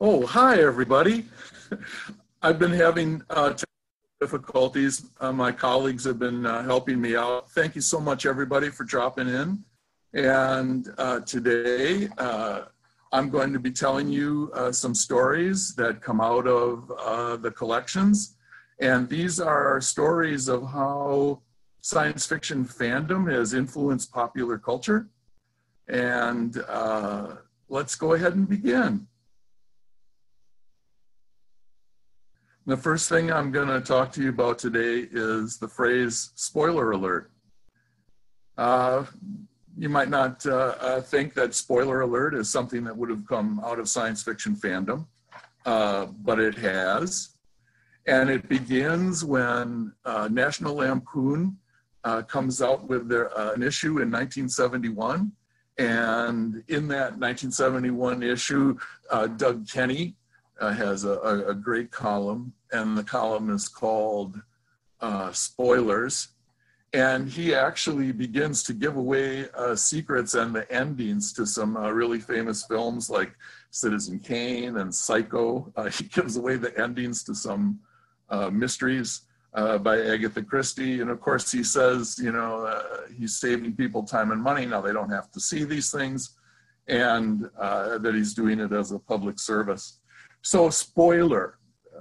Oh, hi, everybody. I've been having uh, difficulties. Uh, my colleagues have been uh, helping me out. Thank you so much, everybody, for dropping in. And uh, today, uh, I'm going to be telling you uh, some stories that come out of the collections. And these are stories of how science fiction fandom has influenced popular culture. And let's go ahead and begin. The first thing I'm going to talk to you about today is the phrase spoiler alert. Uh, you might not uh, uh, think that spoiler alert is something that would have come out of science fiction fandom, uh, but it has. And it begins when uh, National Lampoon uh, comes out with their, an issue in 1971. And in that 1971 issue, Doug Kenney uh, has a, a, great column, and the column is called uh, Spoilers. And he actually begins to give away uh, secrets and the endings to some uh, really famous films like Citizen Kane and Psycho. Uh, he gives away the endings to some uh, mysteries by Agatha Christie. And of course, he says, you know, he's saving people time and money. Now they don't have to see these things, and that he's doing it as a public service. So, spoiler,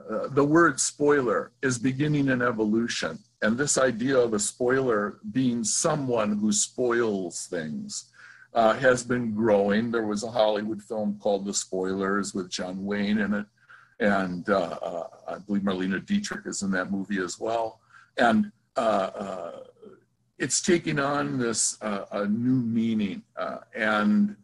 uh, the word spoiler is beginning an evolution. And this idea of a spoiler being someone who spoils things uh, has been growing. There was a Hollywood film called The Spoilers with John Wayne in it. And uh, uh I believe Marlene Dietrich is in that movie as well. And uh, uh, it's taking on this a new meaning. and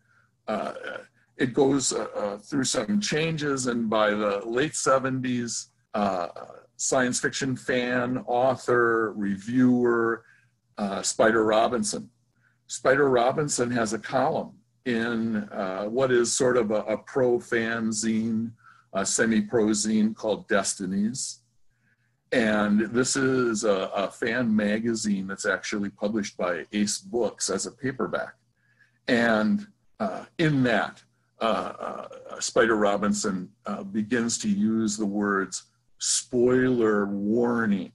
it goes uh, uh, through some changes, and by the late 70s, uh, science fiction fan, author, reviewer, uh, Spider Robinson. Spider Robinson has a column in uh, what is sort of a, a pro fan zine, a semi pro zine called Destinies. And this is a, a, fan magazine that's actually published by Ace Books as a paperback. And uh, in that, Spider Robinson uh, begins to use the words spoiler warning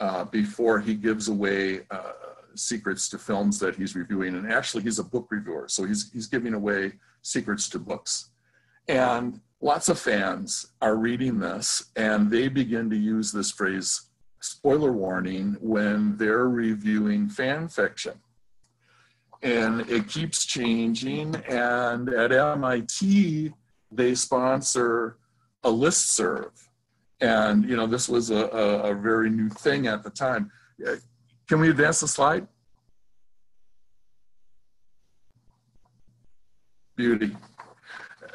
uh, before he gives away uh, secrets to films that he's reviewing. And actually, he's a book reviewer, so he's, he's giving away secrets to books. And lots of fans are reading this and they begin to use this phrase spoiler warning when they're reviewing fan fiction and it keeps changing. And at MIT, they sponsor a list serve. And, you know, this was a, a, a very new thing at the time. Can we advance the slide? Beauty.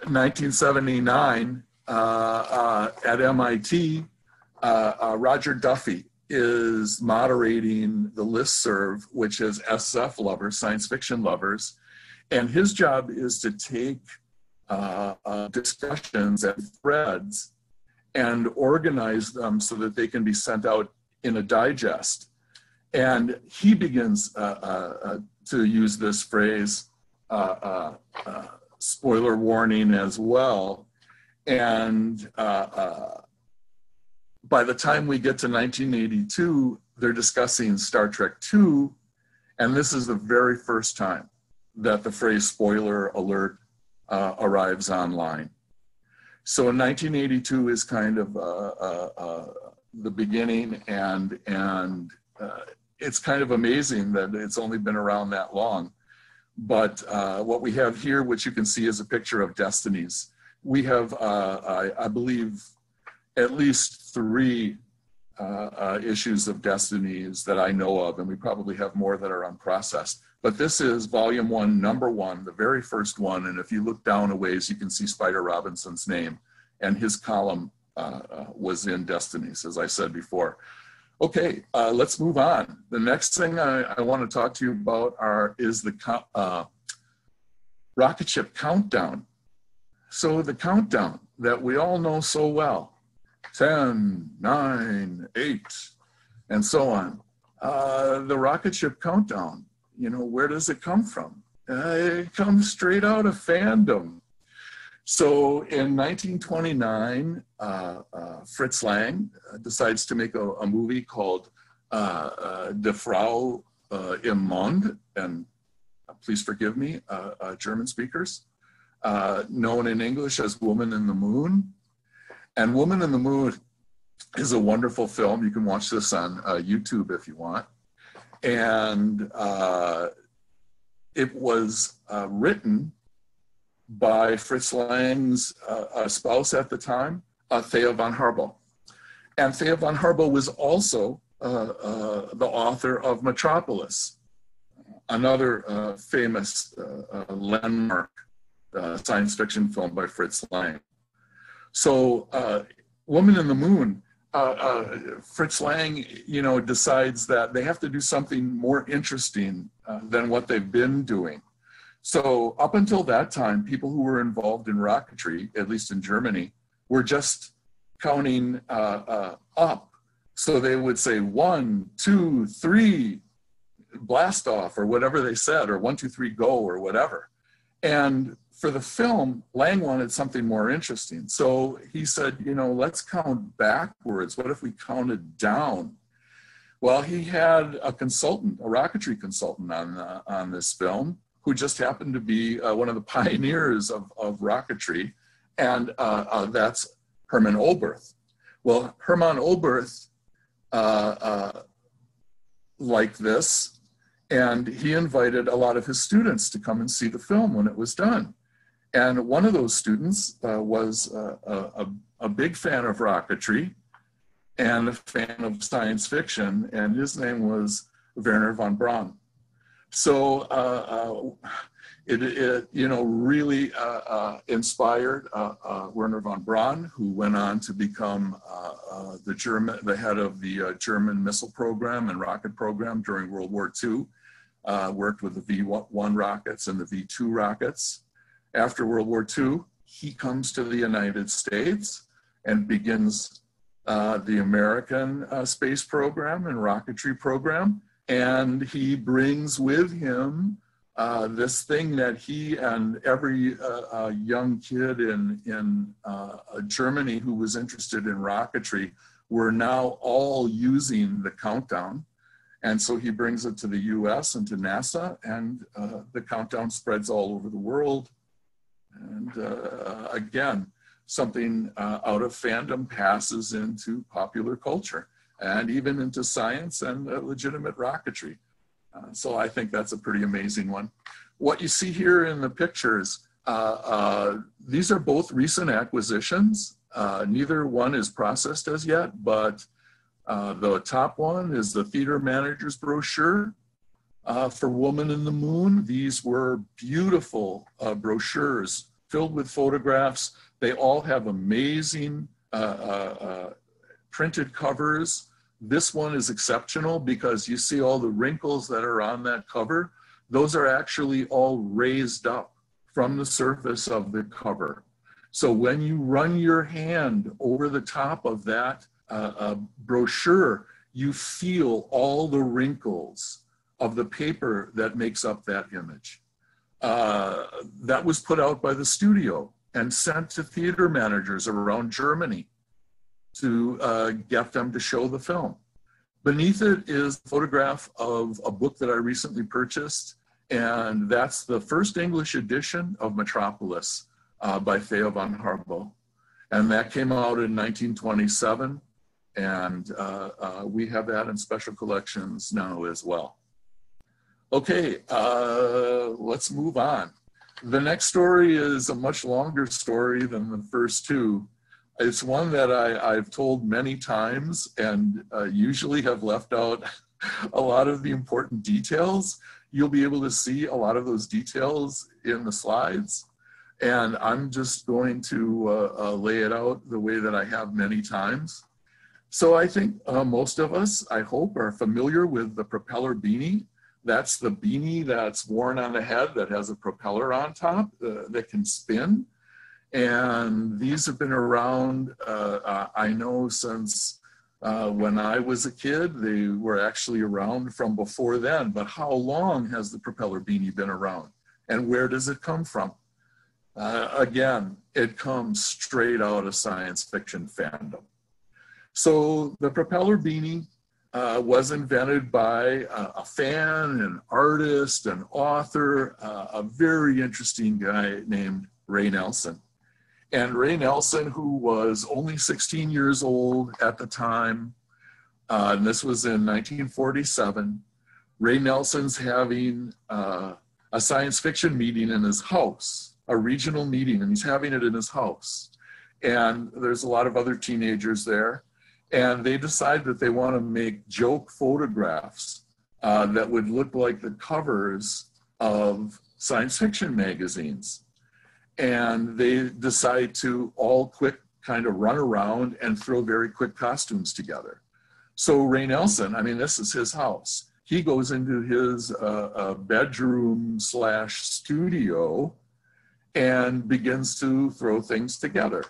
1979 uh, uh, at MIT, uh, uh, Roger Duffy is moderating the list serve, which is SF lovers, science fiction lovers. And his job is to take uh, uh, discussions and threads and organize them so that they can be sent out in a digest. And he begins uh, uh, uh to use this phrase, uh, spoiler warning as well. And by the time we get to 1982, they're discussing Star Trek II, and this is the very first time that the phrase spoiler alert uh, arrives online. So 1982 is kind of uh, uh, uh, the beginning, and and uh, it's kind of amazing that it's only been around that long. But what we have here, which you can see, is a picture of Destinies. We have, I, I believe, at least three uh, uh, issues of Destinies that I know of, and we probably have more that are unprocessed. But this is volume one, number one, the very first one. And if you look down a ways, you can see Spider Robinson's name, and his column uh, uh was in Destinies, as I said before. Okay, uh, let's move on. The next thing I, I want to talk to you about are is the uh, rocket ship countdown. So the countdown that we all know so well 10, 9, 8, and so on. Uh, the rocket ship countdown, you know, where does it come from? Uh, it comes straight out of fandom. So in 1929, uh, uh, Fritz Lang uh, decides to make a, a movie called uh, De Frau im Mond, and please forgive me, German speakers, known in English as Woman in the Moon. And Woman in the Moon is a wonderful film. You can watch this on YouTube if you want. And it was written by Fritz Lang's uh, spouse at the time, uh, Thea von Harbou. And Thea von Harbou was also uh, uh the author of Metropolis, another uh, famous uh, landmark science fiction film by Fritz Lang. So, Woman in the Moon, Fritz Lang, you know, decides that they have to do something more interesting than what they've been doing. So up until that time, people who were involved in rocketry, at least in Germany, were just counting uh, uh, up. So they would say one, two, three, blast off, or whatever they said, or one, two, three, go, or whatever. And for the film, Lang wanted something more interesting. So he said, you know, let's count backwards. What if we counted down? Well, he had a consultant, a rocketry consultant on, uh, on this film who just happened to be uh, one of the pioneers of, of rocketry, and uh, uh, that's Hermann Oberth. Well, Hermann Oberth uh, uh, liked this, and he invited a lot of his students to come and see the film when it was done. And one of those students uh, was a, a, a big fan of rocketry and a fan of science fiction, and his name was Wernher von Braun. So uh, uh, it, it, you know, really uh, uh inspired uh, uh, Wernher von Braun, who went on to become the German, the head of the German missile program and rocket program during World War II. worked with the V-1 rockets and the V-2 rockets. After World War II, he comes to the United States and begins the American space program and rocketry program and he brings with him uh, this thing that he and every uh, uh, young kid in, in uh, Germany who was interested in rocketry were now all using the countdown. And so he brings it to the US and to NASA, and uh, the countdown spreads all over the world. And uh, again, something out of fandom passes into popular culture and even into science and uh, legitimate rocketry. Uh, so I think that's a pretty amazing one. What you see here in the pictures, uh, uh these are both recent acquisitions. Uh, neither one is processed as yet, but uh, the top one is the theater manager's brochure Uh, for Woman in the Moon. These were beautiful uh, brochures filled with photographs. They all have amazing uh, printed covers. This one is exceptional because you see all the wrinkles that are on that cover. Those are actually all raised up from the surface of the cover. So when you run your hand over the top of that uh, uh, brochure, you feel all the wrinkles of the paper that makes up that image. Uh, that was put out by the studio and sent to theater managers around Germany to uh, get them to show the film. Beneath it is a photograph of a book that I recently purchased, and that's the first English edition of Metropolis uh, by Thea von Harbou. And that came out in 1927, and uh, uh, we have that in special collections now as well. Okay, uh, let's move on. The next story is a much longer story than the first two, it's one that I, have told many times and uh, usually have left out a lot of the important details. You'll be able to see a lot of those details in the slides. And I'm just going to uh, uh, lay it out the way that I have many times. So I think uh, most of us, I hope, are familiar with the propeller beanie. That's the beanie that's worn on the head that has a propeller on top uh, that can spin. And these have been around, uh, uh, I know, since uh, when I was a kid. They were actually around from before then. But how long has the propeller beanie been around? And where does it come from? Uh, again, it comes straight out of science fiction fandom. So the propeller beanie uh, was invented by a, fan, an artist, an author, uh, a very interesting guy named Ray Nelson. And Ray Nelson, who was only 16 years old at the time, uh, and this was in 1947, Ray Nelson's having uh, a science fiction meeting in his house, a regional meeting, and he's having it in his house. And there's a lot of other teenagers there and they decide that they want to make joke photographs uh, that would look like the covers of science fiction magazines. And they decide to all quick kind of run around and throw very quick costumes together. So Ray Nelson, I mean, this is his house. He goes into his uh, uh, bedroom slash studio and begins to throw things together.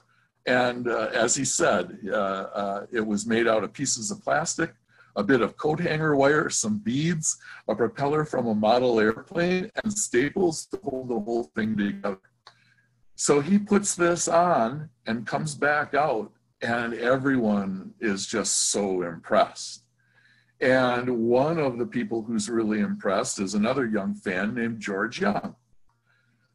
And uh, as he said, uh, uh, it was made out of pieces of plastic, a bit of coat hanger wire, some beads, a propeller from a model airplane, and staples to hold the whole thing together. So he puts this on and comes back out, and everyone is just so impressed. And one of the people who's really impressed is another young fan named George Young.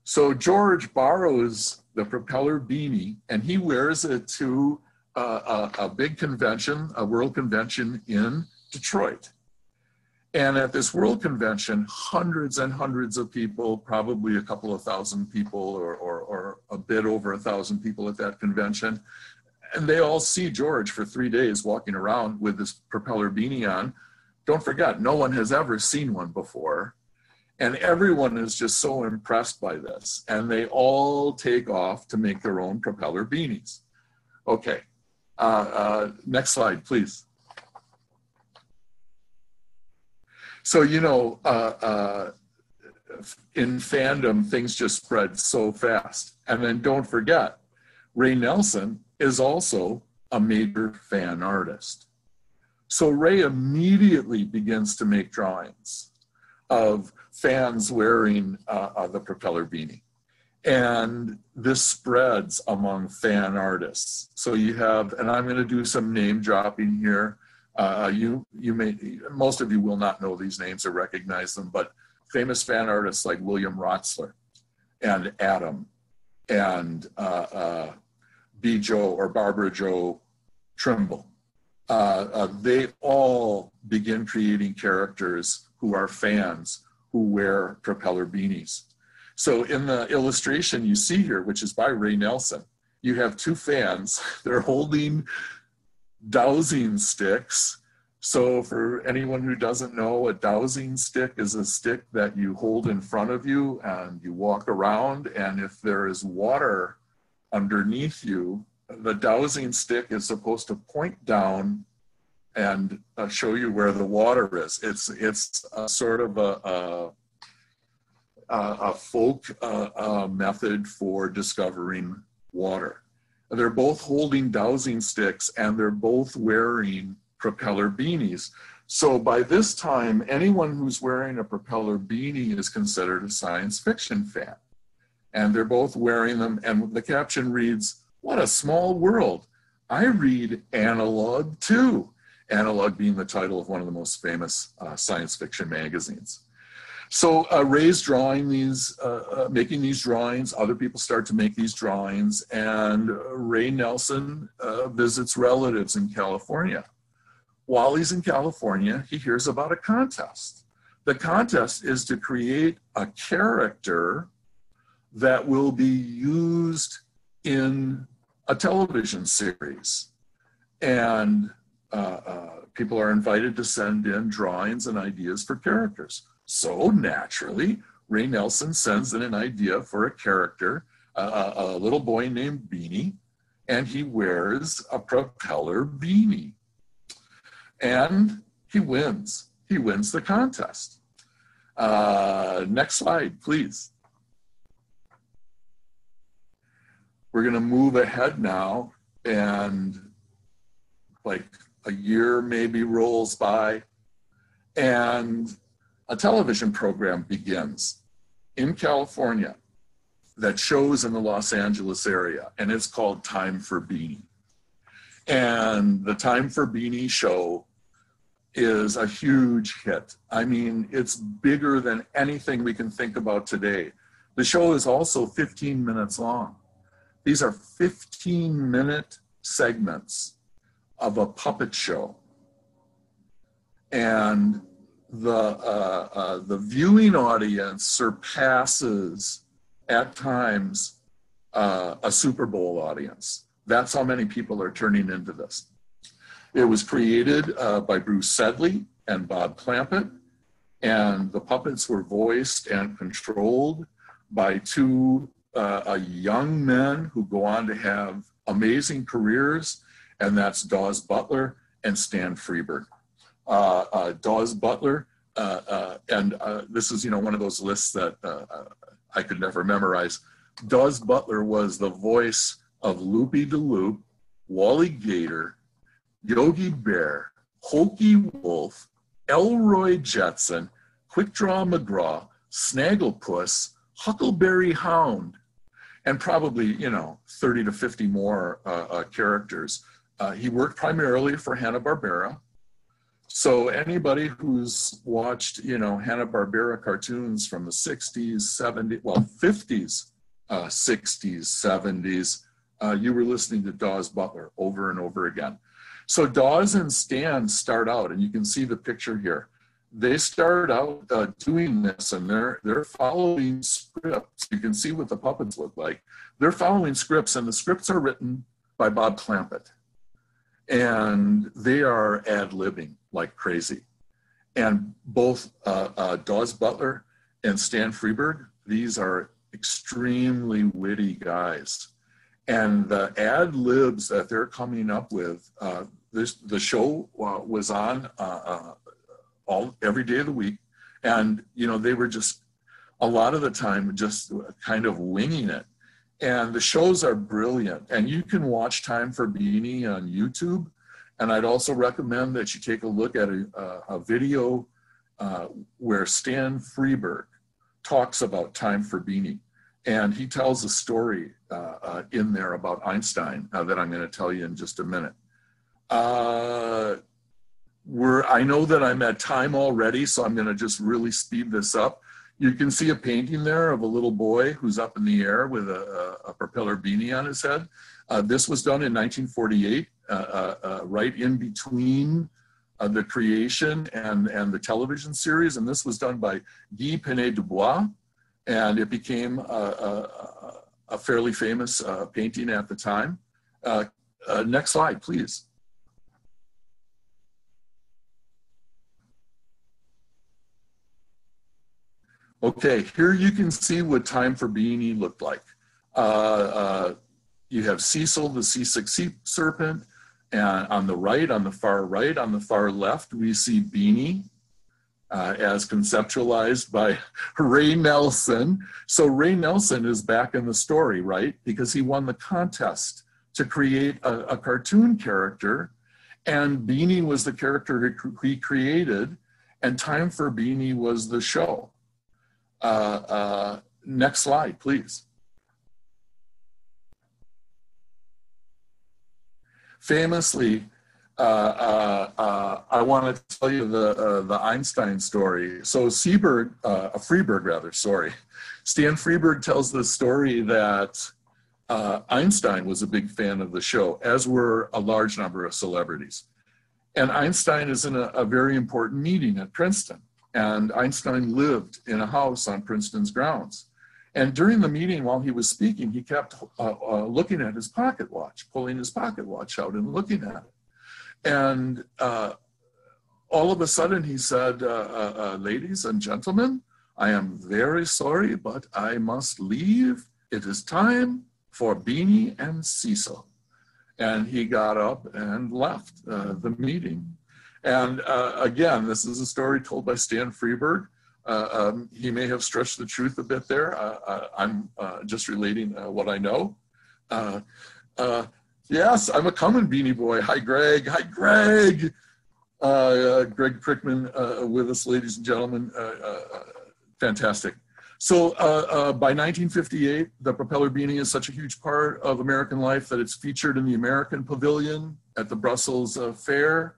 So George borrows the propeller beanie and he wears it to a, a, a big convention, a world convention in Detroit. And at this world convention, hundreds and hundreds of people, probably a couple of thousand people or, or, or, a bit over a thousand people at that convention. And they all see George for three days walking around with this propeller beanie on. Don't forget, no one has ever seen one before. And everyone is just so impressed by this. And they all take off to make their own propeller beanies. Okay, uh, uh, next slide, please. So, you know, uh, uh, in fandom, things just spread so fast. And then don't forget, Ray Nelson is also a major fan artist. So Ray immediately begins to make drawings of fans wearing uh, uh, the propeller beanie. And this spreads among fan artists. So you have, and I'm going to do some name dropping here. Uh, you, you may, most of you will not know these names or recognize them, but famous fan artists like William Rotsler and ATom and uh, uh, Bjo or Barbara Joe Trimble. Uh, uh, they all begin creating characters who are fans who wear propeller beanies. So in the illustration you see here, which is by Ray Nelson, you have two fans. They're holding dowsing sticks. So for anyone who doesn't know, a dowsing stick is a stick that you hold in front of you and you walk around. And if there is water underneath you, the dowsing stick is supposed to point down and uh, show you where the water is. It's it's a sort of a a, a folk uh, uh, method for discovering water. They're both holding dowsing sticks and they're both wearing propeller beanies. So by this time, anyone who's wearing a propeller beanie is considered a science fiction fan. And they're both wearing them. And the caption reads, What a small world. I read analog too. Analog being the title of one of the most famous uh, science fiction magazines. So uh, Ray's drawing these, uh, uh making these drawings. Other people start to make these drawings, and Ray Nelson uh, visits relatives in California. While he's in California, he hears about a contest. The contest is to create a character that will be used in a television series. And uh, uh, people are invited to send in drawings and ideas for characters. So naturally, Ray Nelson sends in an idea for a character, uh, a little boy named Beany, and he wears a propeller beanie. And he wins. He wins the contest. Uh, next slide, please. We're going to move ahead now and like a year maybe rolls by, and a television program begins in California that shows in the Los Angeles area, and it's called Time for Beany. And the Time for Beany show is a huge hit. I mean, it's bigger than anything we can think about today. The show is also 15 minutes long. These are 15 minute segments of a puppet show. And the, uh, uh, the viewing audience surpasses at times uh, a Super Bowl audience. That's how many people are turning into this. It was created uh, by Bruce Sedley and Bob Clampett, and the puppets were voiced and controlled by two uh, young men who go on to have amazing careers, and that's Daws Butler and Stan Freberg. Uh, uh, Daws Butler, uh, uh, and uh, this is you know one of those lists that I could never memorize. Daws Butler was the voice of Loopy de Loop, Wally Gator, Yogi Bear, Hokey Wolf, Elroy Jetson, Quick Draw McGraw, Snagglepuss, Huckleberry Hound, and probably, you know, 30 to 50 more uh, uh, characters. Uh, he worked primarily for Hanna-Barbera. So anybody who's watched, you know, Hanna-Barbera cartoons from the 60s, 70s, well, 50s, uh, 60s, 70s, you were listening to Daws Butler over and over again. So Daws and Stan start out, and you can see the picture here. They start out uh, doing this, and they're they're following scripts. You can see what the puppets look like. They're following scripts, and the scripts are written by Bob Clampett, and they are ad libbing like crazy. And both uh, uh, Daws Butler and Stan Freberg, these are extremely witty guys and the ad libs that they're coming up with uh, this the show uh, was on uh, uh, all every day of the week, and you know they were just a lot of the time just kind of winging it. And the shows are brilliant, and you can watch Time for Beany on YouTube. And I'd also recommend that you take a look at a, a video uh, where Stan Freberg talks about Time for Beany. And he tells a story uh, uh, in there about Einstein uh, that I'm going to tell you in just a minute. Uh, we're, I know that I'm at time already, so I'm going to just really speed this up. You can see a painting there of a little boy who's up in the air with a, a, a propeller beanie on his head. Uh, this was done in 1948, uh, uh, uh, right in between uh, the creation and, and the television series. And this was done by Guy Pène du Bois. And it became a, a fairly famous painting at the time. next slide, please. Okay, here you can see what Time for Beany looked like. Uh, uh, you have Cecil, the seasick sea serpent, and on the right, on the far right, on the far left, we see Beany uh, as conceptualized by Ray Nelson. So Ray Nelson is back in the story, right? Because he won the contest to create a, a cartoon character, and Beany was the character he created, and Time for Beany was the show. Uh, uh, next slide, please. Famously, uh, uh, uh, I want to tell you the uh, the Einstein story. So Seberg, uh, Freberg rather, sorry, Stan Freberg tells the story that Einstein was a big fan of the show, as were a large number of celebrities. And Einstein is in a, a very important meeting at Princeton. And Einstein lived in a house on Princeton's grounds. And during the meeting, while he was speaking, he kept uh, uh, looking at his pocket watch, pulling his pocket watch out and looking at it. And uh, all of a sudden, he said, uh, uh, uh, Ladies and gentlemen, I am very sorry, but I must leave. It is time for Beany and Cecil. And he got up and left the meeting. And uh, again, this is a story told by Stan Freberg. Uh, um, he may have stretched the truth a bit there. Uh, uh I'm uh, just relating uh, what I know. yes, I'm a coming beanie boy. Hi, Greg. Hi, Greg. Greg Prickman with us, ladies and gentlemen. fantastic. So by 1958, the propeller beanie is such a huge part of American life that it's featured in the American Pavilion at the Brussels Fair.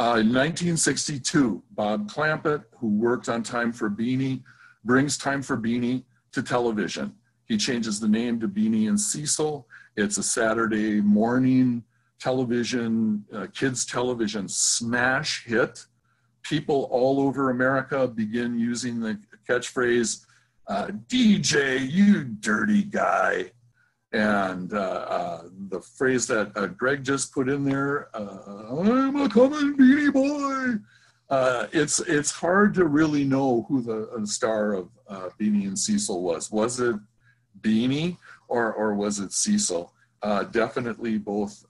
Uh, in 1962, Bob Clampett, who worked on Time for Beany, brings Time for Beany to television. He changes the name to Beany and Cecil. It's a Saturday morning television, uh, kids television smash hit. People all over America begin using the catchphrase, uh, DJ, you dirty guy. And uh, uh, the phrase that uh, Greg just put in there, uh, I'm a coming beanie boy. Uh, it's it's hard to really know who the star of Beany and Cecil was. Was it Beany or or was it Cecil? definitely both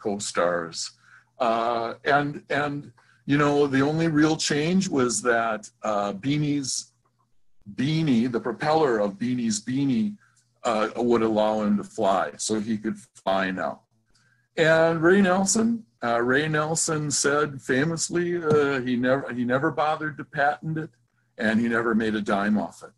co-stars. and and you know the only real change was that Beany's beanie, the propeller of Beany's beanie, uh, would allow him to fly, so he could fly now. And Ray Nelson, uh, Ray Nelson said famously, uh, he never he never bothered to patent it, and he never made a dime off it.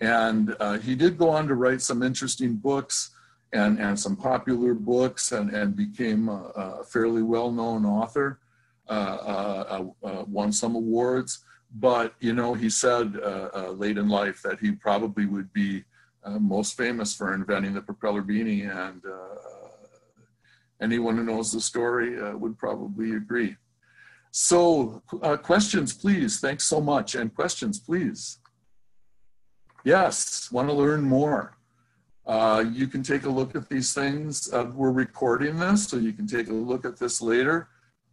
And uh, he did go on to write some interesting books and and some popular books, and and became a, a fairly well known author. Uh, uh, won some awards but you know he said late in life that he probably would be uh, most famous for inventing the propeller beanie and uh, anyone who knows the story uh, would probably agree. So uh, questions please. Thanks so much. And questions please. Yes want to learn more. You can take a look at these things. We're recording this so you can take a look at this later.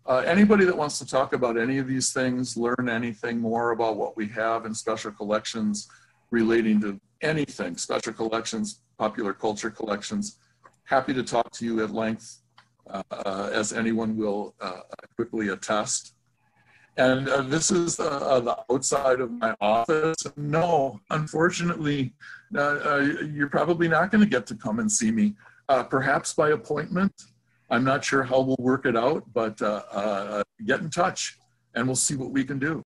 Uh, anybody that wants to talk about any of these things, learn anything more about what we have in special collections relating to anything, special collections, popular culture collections, happy to talk to you at length, uh, uh, as anyone will uh, quickly attest. And uh, this is uh, the outside of my office. No, unfortunately, you're probably not going to get to come and see me. perhaps by appointment, I'm not sure how we'll work it out, but uh, uh, get in touch and we'll see what we can do.